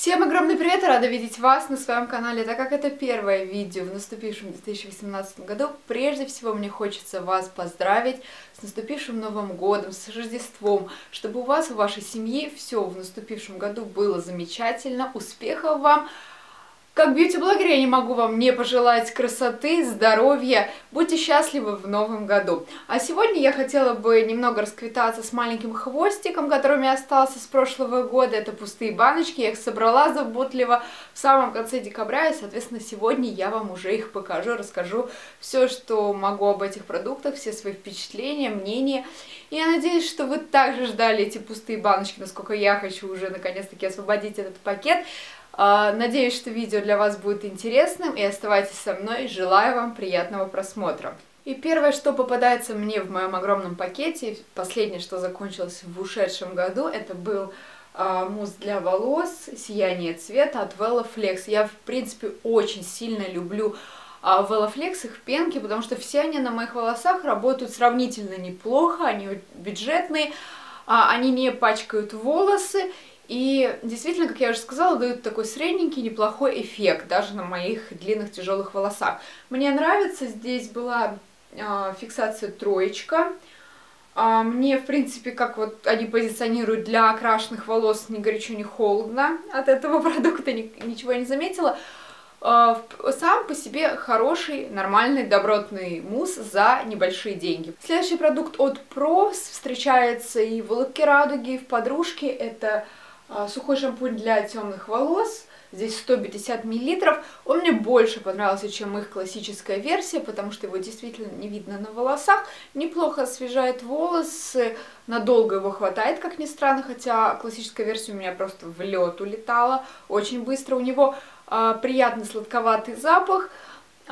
Всем огромный привет, рада видеть вас на своем канале, так как это первое видео в наступившем 2018 году, прежде всего мне хочется вас поздравить с наступившим Новым Годом, с Рождеством, чтобы у вас, в вашей семье все в наступившем году было замечательно, успехов вам, как бьюти-блогер я не могу вам не пожелать красоты, здоровья, будьте счастливы в новом году. А сегодня я хотела бы немного расквитаться с маленьким хвостиком, который у меня остался с прошлого года. Это пустые баночки, я их собрала заботливо в самом конце декабря, и, соответственно, сегодня я вам уже их покажу, расскажу все, что могу об этих продуктах, все свои впечатления, мнения. И я надеюсь, что вы также ждали эти пустые баночки, насколько я хочу уже наконец-таки освободить этот пакет. А, надеюсь, что видео для вас будет интересным, и оставайтесь со мной. Желаю вам приятного просмотра. И первое, что попадается мне в моем огромном пакете, последнее, что закончилось в ушедшем году, это был э, мусс для волос «Сияние цвета» от Vela Flex. Я, в принципе, очень сильно люблю а Vela Flex, их пенки, потому что все они на моих волосах работают сравнительно неплохо, они бюджетные, а они не пачкают волосы, и действительно, как я уже сказала, дают такой средненький, неплохой эффект, даже на моих длинных тяжелых волосах. Мне нравится, здесь была э, фиксация троечка. А мне, в принципе, как вот они позиционируют для окрашенных волос, ни горячо, ни холодно. От этого продукта ни, ничего не заметила. А, сам по себе хороший, нормальный, добротный мусс за небольшие деньги. Следующий продукт от Pros встречается и в улыбке радуги, и в подружке. Это сухой шампунь для темных волос. Здесь 150 миллилитров. Он мне больше понравился, чем их классическая версия, потому что его действительно не видно на волосах. Неплохо освежает волосы, надолго его хватает, как ни странно, хотя классическая версия у меня просто в лед улетала очень быстро. У него э, приятный сладковатый запах.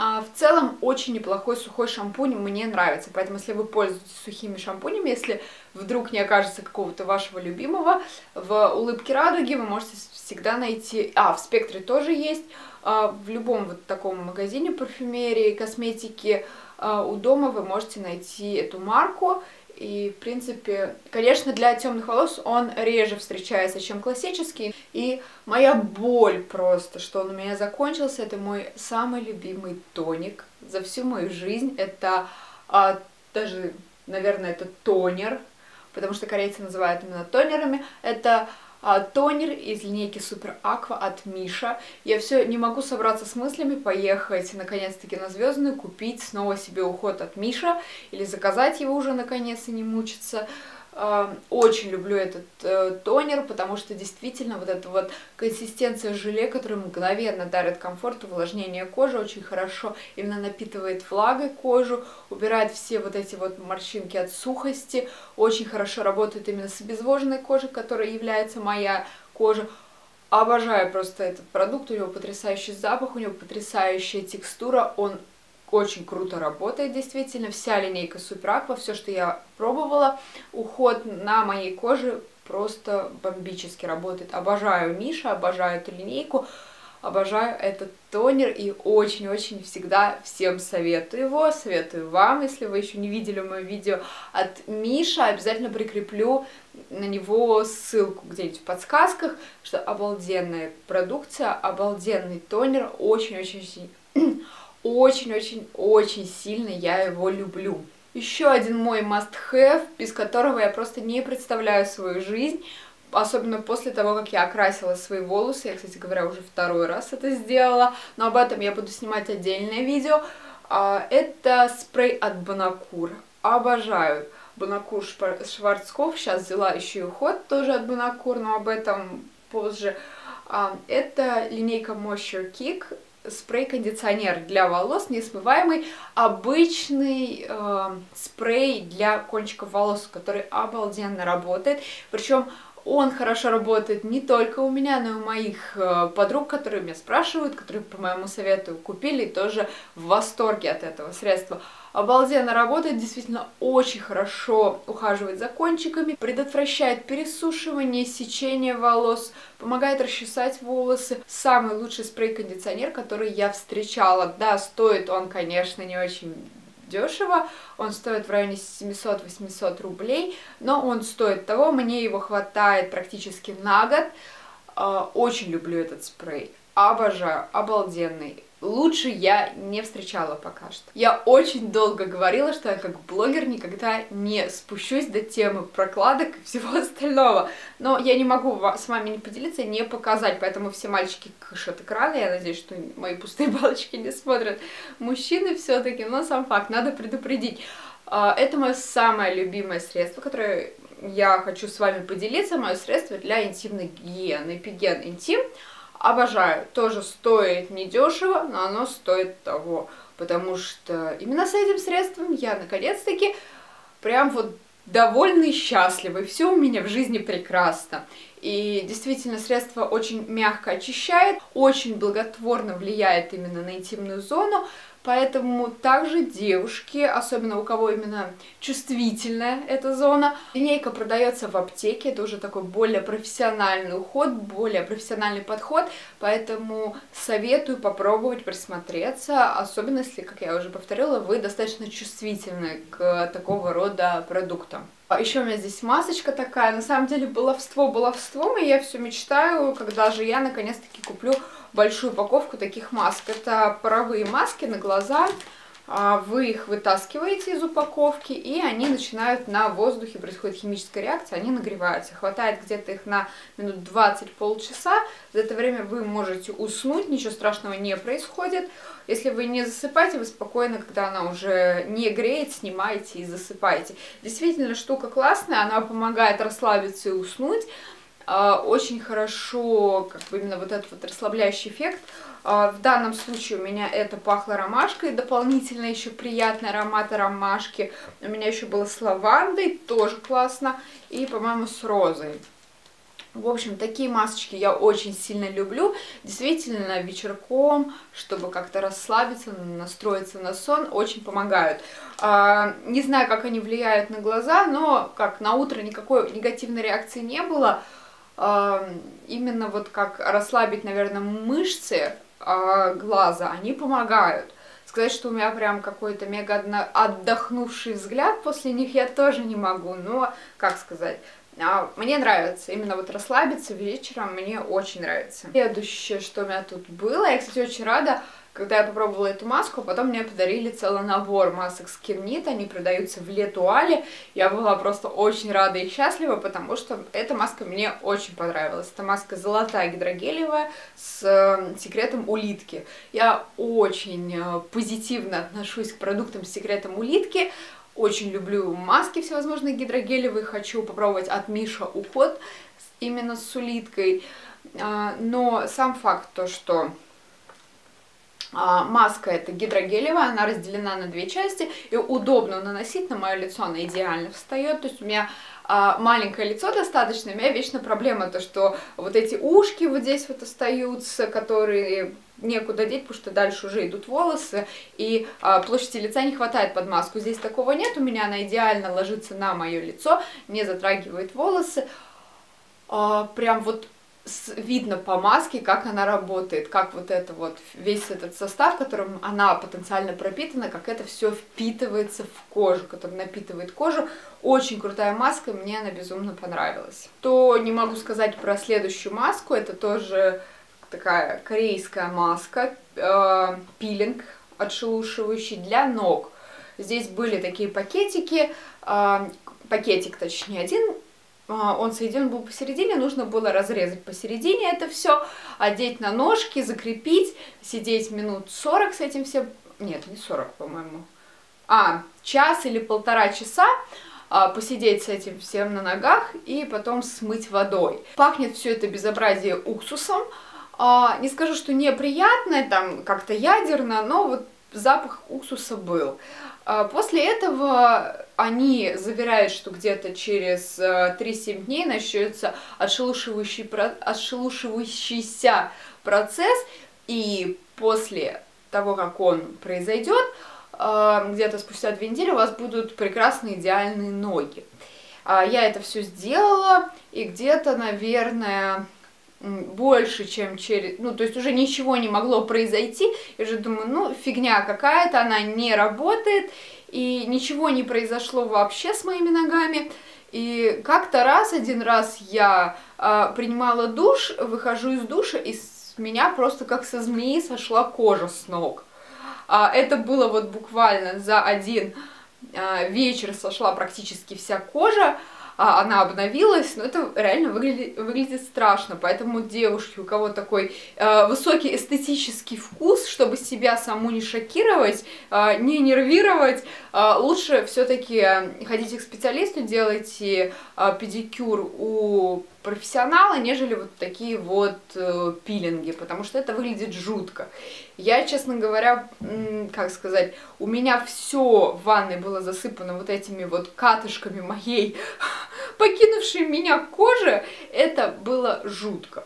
А, в целом очень неплохой сухой шампунь, мне нравится, поэтому если вы пользуетесь сухими шампунями, если вдруг не окажется какого-то вашего любимого, в улыбке радуги вы можете всегда найти, а, в спектре тоже есть, а, в любом вот таком магазине парфюмерии, косметики а, у дома вы можете найти эту марку, и, в принципе, конечно, для темных волос он реже встречается, чем классический. И моя боль просто, что он у меня закончился, это мой самый любимый тоник за всю мою жизнь. Это а, даже, наверное, это тонер, потому что корейцы называют именно тонерами. Это тонер из линейки Super Aqua от Миша. Я все не могу собраться с мыслями, поехать наконец-таки на Звездную, купить снова себе уход от Миша или заказать его уже наконец и не мучиться. Очень люблю этот э, тонер, потому что действительно вот эта вот консистенция желе, которая мгновенно дарит комфорт, увлажнение кожи, очень хорошо именно напитывает влагой кожу, убирает все вот эти вот морщинки от сухости, очень хорошо работает именно с обезвоженной кожей, которая является моя кожа. Обожаю просто этот продукт, у него потрясающий запах, у него потрясающая текстура, он очень круто работает действительно. Вся линейка Супер Аква, все, что я пробовала, уход на моей коже просто бомбически работает. Обожаю Миша, обожаю эту линейку, обожаю этот тонер и очень-очень всегда всем советую его, советую вам, если вы еще не видели мое видео от Миша, обязательно прикреплю на него ссылку где-нибудь в подсказках, что обалденная продукция, обалденный тонер, очень-очень очень-очень-очень сильно я его люблю. Еще один мой must-have, без которого я просто не представляю свою жизнь, особенно после того, как я окрасила свои волосы. Я, кстати говоря, уже второй раз это сделала, но об этом я буду снимать отдельное видео. А, это спрей от Бонакур. Обожаю. Бонакур Шварцков. Сейчас взяла еще и уход тоже от Бонакур, но об этом позже. А, это линейка Moisture Kick спрей-кондиционер для волос, несмываемый, обычный э, спрей для кончиков волос, который обалденно работает. Причем он хорошо работает не только у меня, но и у моих э, подруг, которые меня спрашивают, которые по моему совету купили, тоже в восторге от этого средства. Обалденно работает, действительно очень хорошо ухаживает за кончиками, предотвращает пересушивание, сечение волос, помогает расчесать волосы. Самый лучший спрей-кондиционер, который я встречала. Да, стоит он, конечно, не очень дешево, он стоит в районе 700-800 рублей, но он стоит того, мне его хватает практически на год. А, очень люблю этот спрей. Обожаю, обалденный. Лучше я не встречала пока что. Я очень долго говорила, что я как блогер никогда не спущусь до темы прокладок и всего остального. Но я не могу с вами не поделиться, не показать, поэтому все мальчики кышат экраны. Я надеюсь, что мои пустые балочки не смотрят. Мужчины все-таки, но сам факт, надо предупредить. А, это мое самое любимое средство, которое я хочу с вами поделиться. Мое средство для интимной гигиены. Эпиген Интим. Обожаю. Тоже стоит недешево, но оно стоит того. Потому что именно с этим средством я наконец-таки прям вот довольна и счастлива. И все у меня в жизни прекрасно. И действительно, средство очень мягко очищает, очень благотворно влияет именно на интимную зону. Поэтому также девушки, особенно у кого именно чувствительная эта зона, линейка продается в аптеке, это уже такой более профессиональный уход, более профессиональный подход, поэтому советую попробовать присмотреться, особенно если, как я уже повторила, вы достаточно чувствительны к такого рода продуктам. А Еще у меня здесь масочка такая, на самом деле баловство баловством, и я все мечтаю, когда же я наконец-таки куплю большую упаковку таких масок. Это паровые маски на глаза. А, вы их вытаскиваете из упаковки, и они начинают на воздухе, происходит химическая реакция, они нагреваются. Хватает где-то их на минут 20 полчаса. За это время вы можете уснуть, ничего страшного не происходит. Если вы не засыпаете, вы спокойно, когда она уже не греет, снимаете и засыпаете. Действительно, штука классная, она помогает расслабиться и уснуть. А, очень хорошо, как бы именно вот этот вот расслабляющий эффект. А, в данном случае у меня это пахло ромашкой, дополнительно еще приятный аромат ромашки. У меня еще было с лавандой, тоже классно, и, по-моему, с розой. В общем, такие масочки я очень сильно люблю. Действительно, вечерком, чтобы как-то расслабиться, настроиться на сон, очень помогают. А, не знаю, как они влияют на глаза, но как на утро никакой негативной реакции не было именно вот как расслабить, наверное, мышцы а, глаза, они помогают. Сказать, что у меня прям какой-то мега отдохнувший взгляд после них я тоже не могу, но, как сказать, а, мне нравится именно вот расслабиться вечером, мне очень нравится. Следующее, что у меня тут было, я, кстати, очень рада, когда я попробовала эту маску, потом мне подарили целый набор масок Скирнит, они продаются в Летуале. Я была просто очень рада и счастлива, потому что эта маска мне очень понравилась. Это маска золотая гидрогелевая с э, секретом улитки. Я очень э, позитивно отношусь к продуктам с секретом улитки. Очень люблю маски всевозможные гидрогелевые, хочу попробовать от Миша уход именно с улиткой. А, но сам факт то, что маска это гидрогелевая, она разделена на две части, и удобно наносить на мое лицо, она идеально встает, то есть у меня а, маленькое лицо достаточно, у меня вечно проблема, то что вот эти ушки вот здесь вот остаются, которые некуда деть, потому что дальше уже идут волосы, и а, площади лица не хватает под маску. Здесь такого нет, у меня она идеально ложится на мое лицо, не затрагивает волосы. А, прям вот видно по маске, как она работает, как вот это вот, весь этот состав, которым она потенциально пропитана, как это все впитывается в кожу, который напитывает кожу. Очень крутая маска, мне она безумно понравилась. То не могу сказать про следующую маску, это тоже такая корейская маска, э, пилинг отшелушивающий для ног. Здесь были такие пакетики, э, пакетик точнее один он соединен был посередине, нужно было разрезать посередине это все, одеть на ножки, закрепить, сидеть минут 40 с этим всем, нет, не 40, по-моему, а, час или полтора часа, а, посидеть с этим всем на ногах и потом смыть водой. Пахнет все это безобразие уксусом, а, не скажу, что неприятное, там как-то ядерно, но вот запах уксуса был. А, после этого они заверяют, что где-то через 3-7 э, дней начнется отшелушивающий, отшелушивающийся процесс, и после того, как он произойдет, э, где-то спустя 2 недели у вас будут прекрасные идеальные ноги. А, я это все сделала, и где-то, наверное, больше, чем через... Ну, то есть уже ничего не могло произойти. Я же думаю, ну, фигня какая-то, она не работает, и ничего не произошло вообще с моими ногами. И как-то раз, один раз я э, принимала душ, выхожу из душа, и с меня просто как со змеи сошла кожа с ног. А, это было вот буквально за один а, вечер сошла практически вся кожа а, она обновилась, но это реально выглядит, выглядит страшно, поэтому девушки, у кого такой э, высокий эстетический вкус, чтобы себя саму не шокировать, э, не нервировать, э, лучше все-таки ходите к специалисту, делайте э, педикюр у профессионала, нежели вот такие вот э, пилинги, потому что это выглядит жутко. Я, честно говоря, как сказать, у меня все в ванной было засыпано вот этими вот катышками моей покинувшей меня кожи, это было жутко.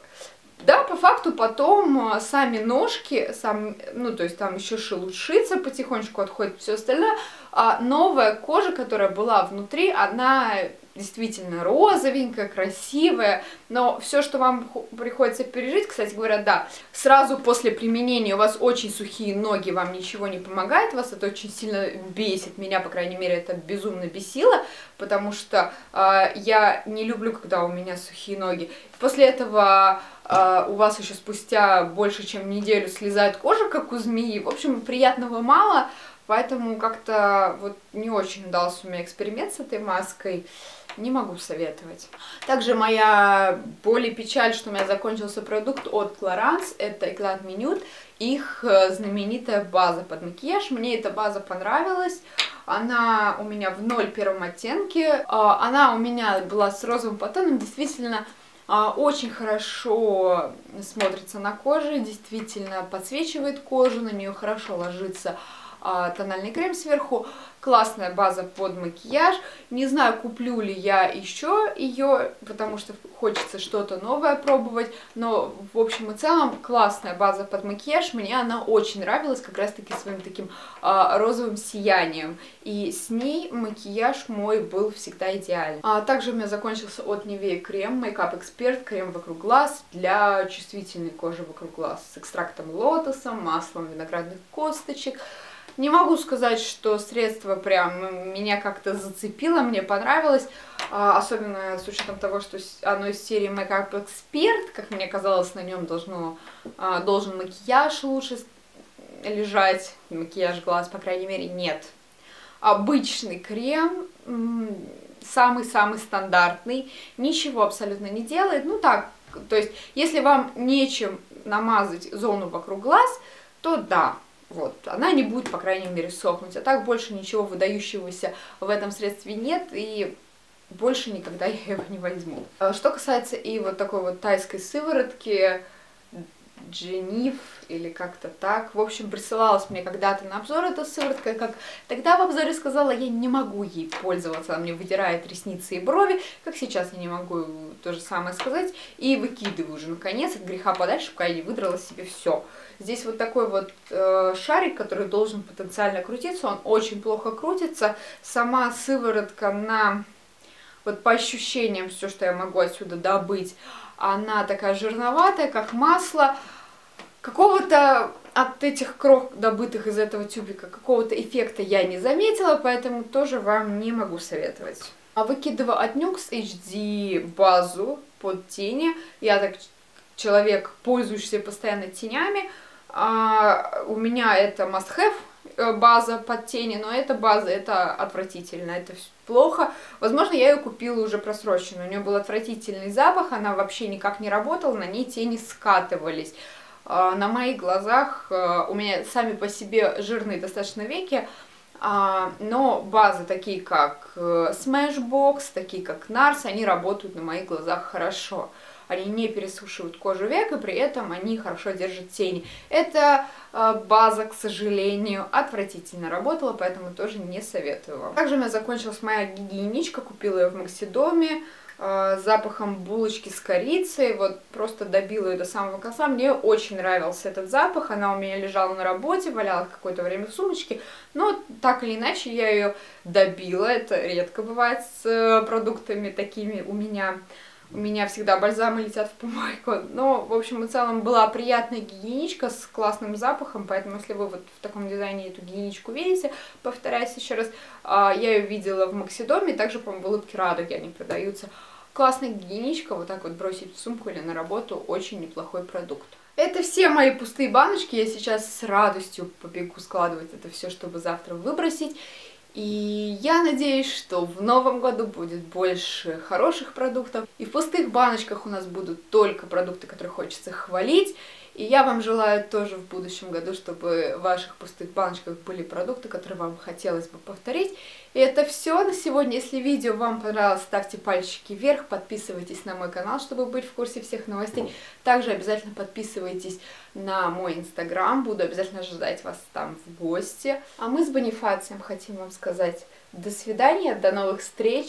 Да, по факту потом э, сами ножки, сам, ну, то есть там еще шелушится, потихонечку отходит все остальное, а новая кожа, которая была внутри, она действительно розовенькая, красивая, но все, что вам приходится пережить, кстати говоря, да, сразу после применения у вас очень сухие ноги, вам ничего не помогает, вас это очень сильно бесит, меня, по крайней мере, это безумно бесило, потому что э, я не люблю, когда у меня сухие ноги. После этого э, у вас еще спустя больше, чем неделю слезает кожа, как у змеи, в общем, приятного мало, поэтому как-то вот не очень удался у меня эксперимент с этой маской. Не могу советовать. Также моя боль и печаль, что у меня закончился продукт от Clarins, это Eclat Minute, их э, знаменитая база под макияж. Мне эта база понравилась, она у меня в 0 первом оттенке, а, она у меня была с розовым потоном, действительно а, очень хорошо смотрится на коже, действительно подсвечивает кожу, на нее хорошо ложится а, тональный крем сверху, классная база под макияж. Не знаю, куплю ли я еще ее, потому что хочется что-то новое пробовать, но в общем и целом классная база под макияж, мне она очень нравилась как раз-таки своим таким а, розовым сиянием, и с ней макияж мой был всегда идеальный. А также у меня закончился от Nivea крем Makeup Expert, крем вокруг глаз для чувствительной кожи вокруг глаз с экстрактом лотоса, маслом виноградных косточек, не могу сказать, что средство прям меня как-то зацепило, мне понравилось, а, особенно с учетом того, что оно из серии Makeup Expert, как мне казалось, на нем должно, а, должен макияж лучше лежать, макияж глаз, по крайней мере, нет. Обычный крем, самый-самый стандартный, ничего абсолютно не делает, ну так, то есть, если вам нечем намазать зону вокруг глаз, то да, вот, она не будет, по крайней мере, сохнуть. А так больше ничего выдающегося в этом средстве нет, и больше никогда я его не возьму. А что касается и вот такой вот тайской сыворотки, Джениф или как-то так. В общем, присылалась мне когда-то на обзор эта сыворотка, как тогда в обзоре сказала, я не могу ей пользоваться, она мне выдирает ресницы и брови, как сейчас я не могу то же самое сказать, и выкидываю уже наконец от греха подальше, пока я не выдрала себе все. Здесь вот такой вот э, шарик, который должен потенциально крутиться, он очень плохо крутится, сама сыворотка на, вот по ощущениям, все, что я могу отсюда добыть, она такая жирноватая, как масло, какого-то от этих крох, добытых из этого тюбика, какого-то эффекта я не заметила, поэтому тоже вам не могу советовать. А выкидываю от Nux HD базу под тени. Я так человек, пользующийся постоянно тенями. А, у меня это must-have э, база под тени, но эта база, это отвратительно, это плохо. Возможно, я ее купила уже просроченную. У нее был отвратительный запах, она вообще никак не работала, на ней тени скатывались. А, на моих глазах э, у меня сами по себе жирные достаточно веки, а, но базы такие как э, Smashbox, такие как NARS, они работают на моих глазах хорошо. Они не пересушивают кожу век, и при этом они хорошо держат тени. Эта э, база, к сожалению, отвратительно работала, поэтому тоже не советую вам. Также у меня закончилась моя гигиеничка, купила ее в Максидоме. Э, запахом булочки с корицей, вот просто добила ее до самого конца. Мне очень нравился этот запах, она у меня лежала на работе, валялась какое-то время в сумочке, но так или иначе я ее добила, это редко бывает с э, продуктами такими у меня. у меня всегда бальзамы летят в помойку. Но, в общем и целом, была приятная гигиеничка с классным запахом, поэтому если вы вот в таком дизайне эту гигиеничку видите, повторяюсь еще раз, а, я ее видела в Максидоме, также, по-моему, в улыбке радуги они продаются. Классная гигиеничка, вот так вот бросить в сумку или на работу, очень неплохой продукт. Это все мои пустые баночки, я сейчас с радостью побегу складывать это все, чтобы завтра выбросить. И я надеюсь, что в новом году будет больше хороших продуктов. И в пустых баночках у нас будут только продукты, которые хочется хвалить. И я вам желаю тоже в будущем году, чтобы в ваших пустых баночках были продукты, которые вам хотелось бы повторить. И это все на сегодня. Если видео вам понравилось, ставьте пальчики вверх, подписывайтесь на мой канал, чтобы быть в курсе всех новостей. Также обязательно подписывайтесь на мой инстаграм, буду обязательно ждать вас там в гости. А мы с Бонифацием хотим вам сказать до свидания, до новых встреч.